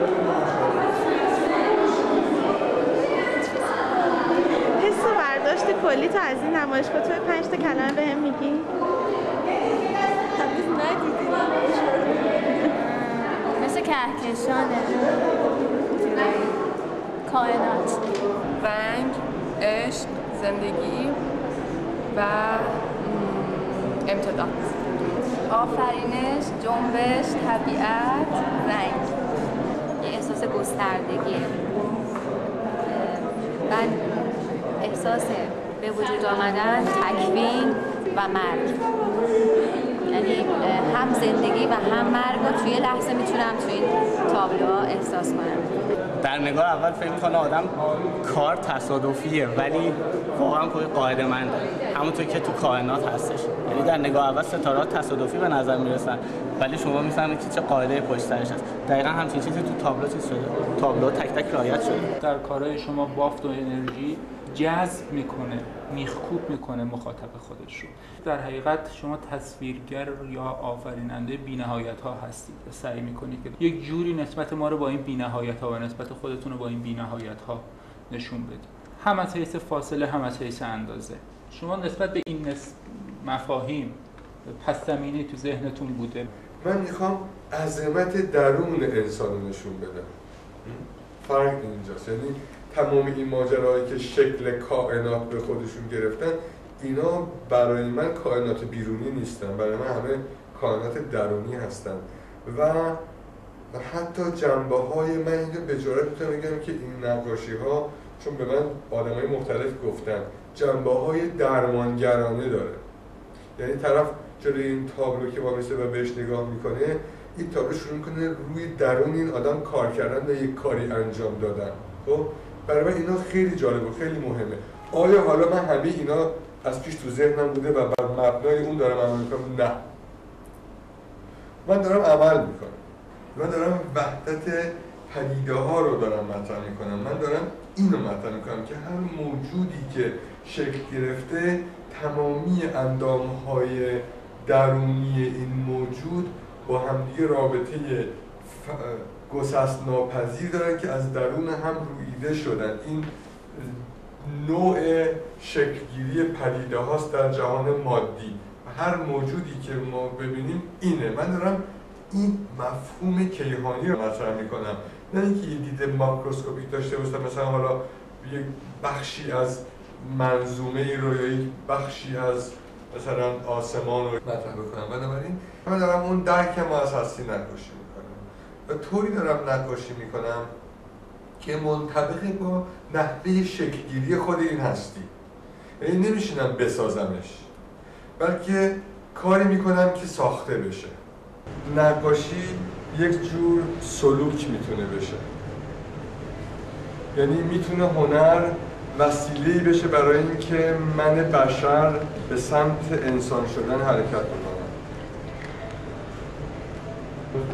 حس و برداشت کلی تو از این نمایشگاه. تو پنج تا کلمه بهم میگی؟ مثل کهکشانه کائنات. رنگ عشق زندگی و امتداد. آفرینش جنبش طبیعت رنگ. یه احساس گستردگی من احساس به وجود آمدن تکوین و مرگ. یعنی هم زندگی و هم مرگ رو توی لحظه می‌تونم توی این تابلوها احساس کنم. در نگاه اول فکر می‌کنه آدم کار تصادفیه ولی واقعا کوی قاعده منده همونطور که تو کائنات هستش. یعنی در نگاه اول ستارات تصادفی به نظر می‌رسن ولی شما می‌فهمید که چه قاعده پشت سرش هست. دقیقا همچین چیزی تو تابلو چیز شده؟ تابلو تک تک رعایت شده. در کارهای شما بافت و انرژی جذب می‌کنه میخکوب می‌کنه مخاطب خودش رو در حقیقت شما تصویرگر یا آفریننده بینهایت ها هستید. سعی می‌کنید که یک جوری نسبت ما رو با این بینهایت ها و نسبت خودتون رو با این بینهایت ها نشون بدید. هم از حیث فاصله هم از حیث اندازه. شما نسبت به این. مفاهیم پس زمینه تو ذهنتون بوده. من می‌خوام عظمت درون انسان نشون بدم. فرق اینجاست. یعنی تمام این ماجراهایی که شکل کائنات به خودشون گرفتن اینا برای من کائنات بیرونی نیستن. برای من همه کائنات درونی هستن. و حتی جنبه های من اینجا به جارت می‌تونم بگم که این نقاشی ها چون به من آدم های مختلف گفتن جنبه های درمانگرانه داره. یعنی طرف جلوی این تابلو که با و بهش نگاه می‌کنه این تابلو شروع می‌کنه روی درون این آدم کار کردن و یک کاری انجام دادن. خب؟ برای من اینا خیلی جالب و خیلی مهمه. آیا حالا من همه اینا از پیش تو ذهنم بوده و بر مبنای اون دارم عمل می‌کنم؟ نه. من دارم عمل می‌کنم. من دارم وحدت پدیده ها رو دارم مطرح می‌کنم. من دارم اینو مطرح می‌کنم که هر موجودی که شکل گرفته تمامی اندام های درونی این موجود با همدیگه رابطه گسست ناپذیر دارن که از درون هم رویده شدن. این نوع شکلگیری پدیده هاست در جهان مادی. هر موجودی که ما ببینیم اینه. من دارم این مفهوم کیهانی رو مطرح می‌کنم. نه اینکه یه دید ماکروسکوپیک داشته باشم. مثلا حالا یک بخشی از منظومه ای رو یک بخشی از مثلا آسمان رو مطرح بکنم. بنابراین من دارم اون درکم از هستی نقاشی و طوری دارم نقاشی می‌کنم که منطبق با نحوه شکلگیری خود این هستی. یعنی نمیشینم بسازمش بلکه کاری می‌کنم که ساخته بشه. نقاشی یک جور سلوک می‌تونه بشه. یعنی می‌تونه هنر وسیله‌ای بشه برای اینکه من بشر به سمت انسان شدن حرکت بکنم.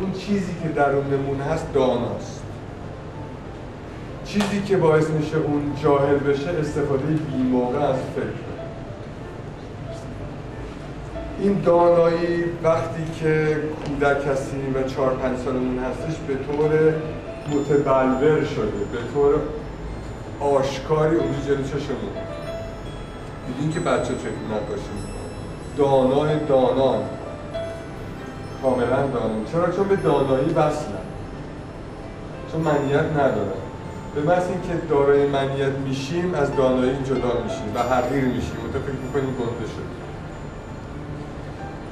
اون چیزی که درونمون هست داناست چیزی که باعث میشه اون جاهل بشه استفاده بیموقع از فکر. این دانایی وقتی که کودک هستیم و چهار پنج سالمون هستش به طور متبلور شده به طور آشکاری اونجا جلو چشمون دیدین که بچه چه نقاشی دانای دانان. کاملا دانایی چرا؟ چون به دانایی وصلن چون منیت ندارن به محض اینکه دارای منیت میشیم از دانایی جدا میشیم و حقیر میشیم. و فکر می‌کنیم گنده شد.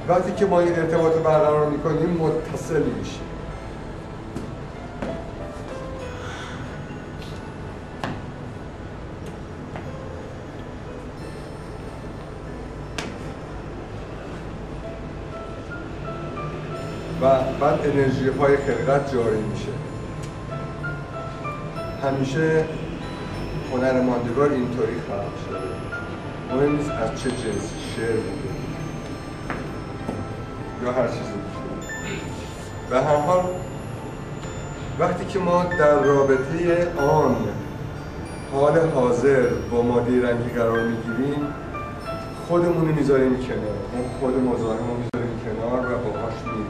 وقتی که ما این ارتباط برقرار می‌کنیم متصل میشیم. و بعد انرژی های خلقت جاری میشه. همیشه هنر ماندگار اینطوری خلق شده. مهم نیست از چه جنسی شعر بوده. یا هر چیزی به هر حال وقتی که ما در رابطه آن حال حاضر با ماده رنگی قرار می‌گیریم خودمون رو می‌ذاریم کنار. خود مزاحم رو می‌ذاریم کنار و باهاش میریم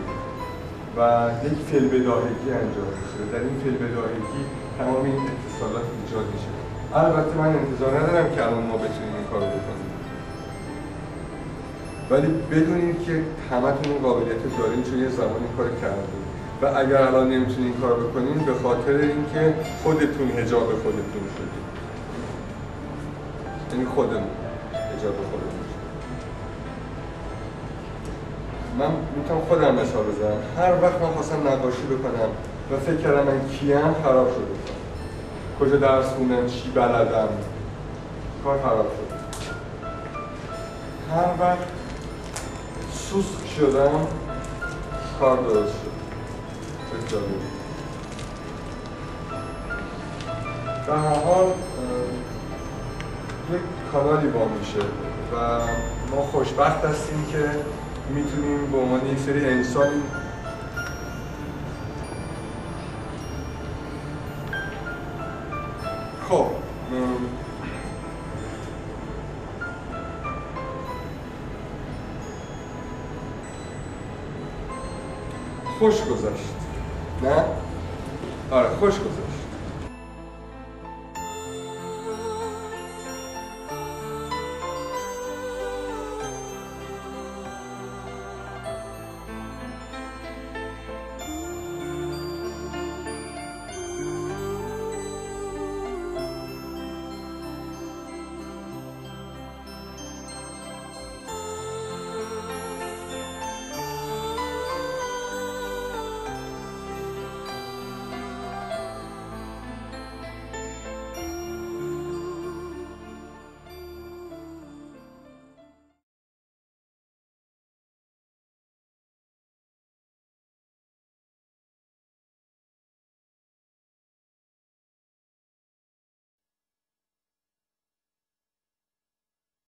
و یک فیلبداهگی انجام میشه. در این فیلبداهگی تمام این اتصالات ایجاد میشه. البته من انتظار ندارم که الان ما بتونیم این کارو بکنیم. ولی بدونید که همتون این قابلیت رو دارین چون یه زمان این کار کردیم. و اگر الان نمی‌تونین این کار بکنین به خاطر اینکه خودتون هجاب خودتون شدید. یعنی خودمون هجاب خودمون شدید. من می‌تونم خودم مثال بزنم. هر وقت من خواستم نقاشی بکنم و فکر کردم من کیم خراب شده کجا درس خوندم چی بلدم؟ کار خراب شد هر وقت سوسک شدم کار درست شد. چه در هر حال یک کانالی با میشه و ما خوشبخت هستیم که می‌تونیم به عنوان یک سری انسان خب خوش گذشت نه؟ آره خوش گذشت